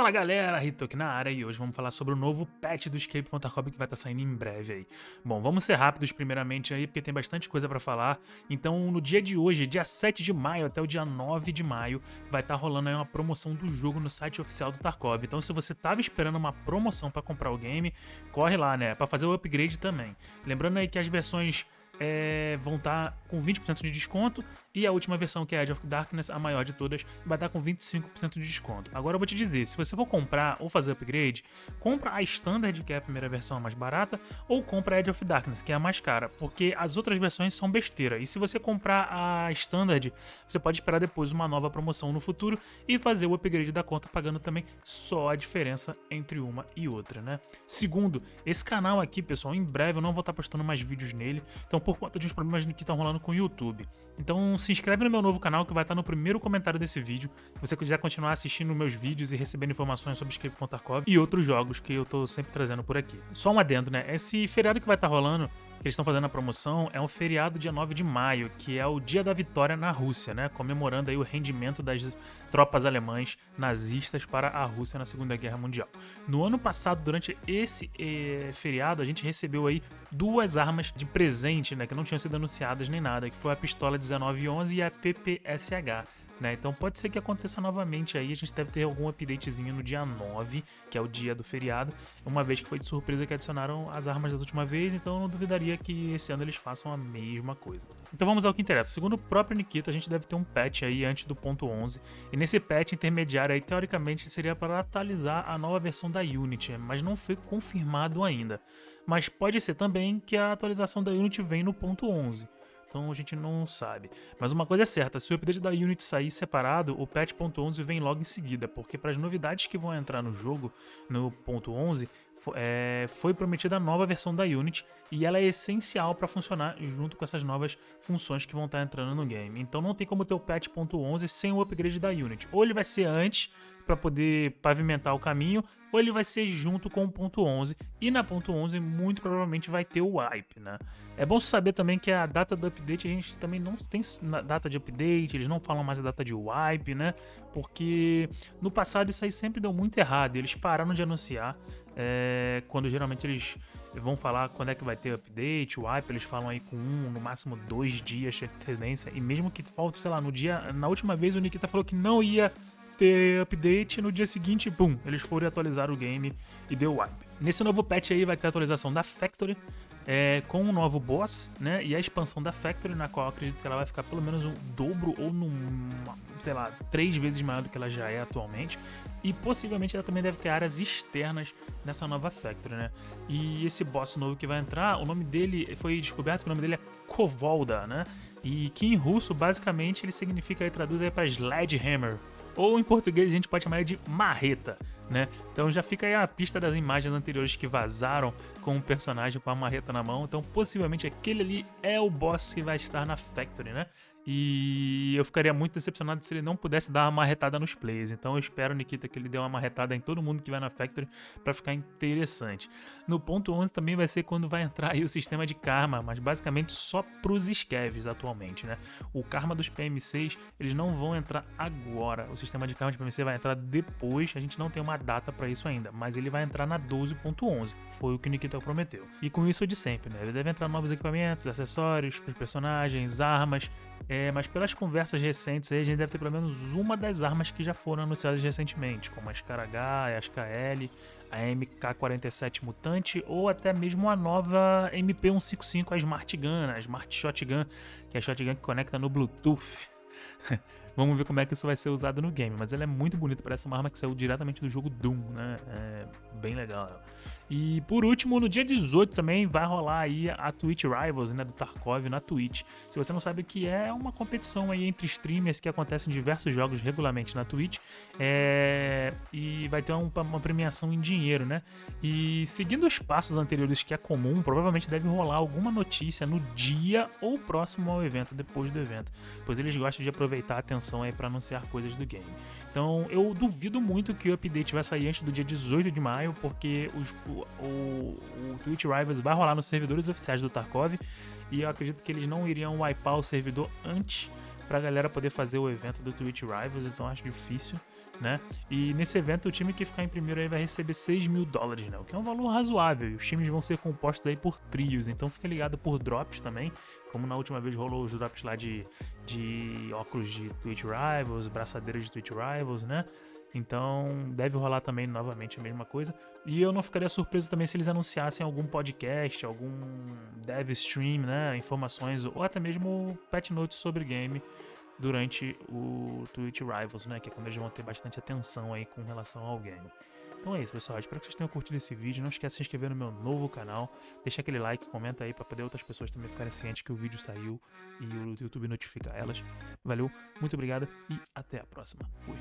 Fala galera, Hitok na área e hoje vamos falar sobre o novo patch do Escape from que vai estar tá saindo em breve aí. Bom, vamos ser rápidos primeiramente aí porque tem bastante coisa para falar. Então no dia de hoje, dia 7 de maio até o dia 9 de maio, vai estar tá rolando aí uma promoção do jogo no site oficial do Tarkov. Então se você tava esperando uma promoção para comprar o game, corre lá, né, para fazer o upgrade também. Lembrando aí que as versões é, vão estar tá com 20% de desconto e a última versão, que é Edge of Darkness, a maior de todas, vai estar com 25% de desconto. Agora eu vou te dizer, se você for comprar ou fazer upgrade, compra a Standard, que é a primeira versão a mais barata, ou compra a Edge of Darkness, que é a mais cara, porque as outras versões são besteira. E se você comprar a Standard, você pode esperar depois uma nova promoção no futuro e fazer o upgrade da conta pagando também só a diferença entre uma e outra, né? Segundo, esse canal aqui, pessoal, em breve eu não vou estar postando mais vídeos nele, então por conta de uns problemas que estão rolando com o YouTube. Então se inscreve no meu novo canal que vai estar no primeiro comentário desse vídeo. Se você quiser continuar assistindo meus vídeos e recebendo informações sobre Escape from Tarkov e outros jogos que eu tô sempre trazendo por aqui. Só um adendo, né? Esse feriado que vai estar rolando que eles estão fazendo a promoção é um feriado dia 9 de maio, que é o dia da vitória na Rússia, né? Comemorando aí o rendimento das tropas alemãs nazistas para a Rússia na Segunda Guerra Mundial. No ano passado, durante esse eh, feriado, a gente recebeu aí duas armas de presente, né? Que não tinham sido anunciadas nem nada, que foi a pistola 1911 e a PPSH. Né? Então pode ser que aconteça novamente aí. A gente deve ter algum updatezinho no dia 9, que é o dia do feriado. Uma vez que foi de surpresa que adicionaram as armas da última vez, então eu não duvidaria que esse ano eles façam a mesma coisa. Então vamos ao que interessa. Segundo o próprio Nikita, a gente deve ter um patch aí antes do ponto 11. E nesse patch intermediário aí, teoricamente, seria para atualizar a nova versão da Unity, mas não foi confirmado ainda. Mas pode ser também que a atualização da Unity vem no ponto 11. Então a gente não sabe. Mas uma coisa é certa, se o update da Unity sair separado, o patch.11 vem logo em seguida, porque para as novidades que vão entrar no jogo, no ponto 11, é, foi prometida a nova versão da Unity e ela é essencial para funcionar junto com essas novas funções que vão estar tá entrando no game. Então não tem como ter o patch.11 sem o upgrade da Unity. Ou ele vai ser antes para poder pavimentar o caminho, ou ele vai ser junto com o ponto 11. E na ponto 11 muito provavelmente vai ter o wipe, né? É bom saber também que a data do update a gente também não tem data de update, eles não falam mais a data de wipe, né? Porque no passado isso aí sempre deu muito errado, eles pararam de anunciar é, quando geralmente eles vão falar quando é que vai ter update, o wipe, eles falam aí com um, no máximo dois dias de antecedência, e mesmo que falte, sei lá, no dia, na última vez o Nikita falou que não ia ter update, no dia seguinte, pum, eles foram atualizar o game e deu wipe. Nesse novo patch aí vai ter atualização da Factory, é, com um novo boss, né? E a expansão da Factory, na qual acredito que ela vai ficar pelo menos um dobro ou num, sei lá, três vezes maior do que ela já é atualmente. E possivelmente ela também deve ter áreas externas nessa nova Factory, né? E esse boss novo que vai entrar, o nome dele foi descoberto que o nome dele é Kovolda, né? E que em russo, basicamente, ele significa, aí, traduz aí pra Sledgehammer, ou em português a gente pode chamar de marreta, né? Então já fica aí a pista das imagens anteriores que vazaram com um personagem com a marreta na mão. Então possivelmente aquele ali é o boss que vai estar na Factory, né? E eu ficaria muito decepcionado se ele não pudesse dar uma marretada nos players. Então eu espero, Nikita, que ele dê uma marretada em todo mundo que vai na Factory para ficar interessante. No ponto 11 também vai ser quando vai entrar aí o sistema de karma, mas basicamente só pros scavs atualmente, né? O karma dos PM6, eles não vão entrar agora. O sistema de karma de PMC vai entrar depois. A gente não tem uma data para isso ainda, mas ele vai entrar na 12.11. Foi o que o Nikita prometeu. E com isso é de sempre, né? Ele deve entrar novos equipamentos, acessórios, personagens, armas é, mas pelas conversas recentes aí, a gente deve ter pelo menos uma das armas que já foram anunciadas recentemente, como a Scar H, a SKL, a MK47 Mutante ou até mesmo a nova MP155, a Smart Gun, a Smart Shotgun, que é a shotgun que conecta no Bluetooth. Vamos ver como é que isso vai ser usado no game, mas ela é muito bonita, parece uma arma que saiu diretamente do jogo Doom, né? É bem legal. E por último, no dia 18 também vai rolar aí a Twitch Rivals, né, do Tarkov na Twitch. Se você não sabe o que é, é uma competição aí entre streamers que acontece em diversos jogos regularmente na Twitch. É... E vai ter uma, premiação em dinheiro, né? E seguindo os passos anteriores que é comum, provavelmente deve rolar alguma notícia no dia ou próximo ao evento, depois do evento. Pois eles gostam de aproveitar a atenção aí para anunciar coisas do game. Então eu duvido muito que o update vai sair antes do dia 18 de maio, porque os, o, o, o Twitch Rivals vai rolar nos servidores oficiais do Tarkov e eu acredito que eles não iriam wipear o servidor antes para a galera poder fazer o evento do Twitch Rivals, então acho difícil. né? E nesse evento o time que ficar em primeiro aí vai receber 6 mil dólares, né? O que é um valor razoável. E os times vão ser compostos aí por trios, então fica ligado por drops também. Como na última vez rolou os drops lá de, de óculos de Twitch Rivals, braçadeiras de Twitch Rivals, né? Então deve rolar também novamente a mesma coisa. E eu não ficaria surpreso também se eles anunciassem algum podcast, algum dev stream, né? Informações, ou até mesmo patch notes sobre game durante o Twitch Rivals, né? Que é quando eles vão ter bastante atenção aí com relação ao game. Então é isso, pessoal. Espero que vocês tenham curtido esse vídeo. Não esquece de se inscrever no meu novo canal. Deixa aquele like, comenta aí para poder outras pessoas também ficarem cientes que o vídeo saiu e o YouTube notifica elas. Valeu, muito obrigado e até a próxima. Fui.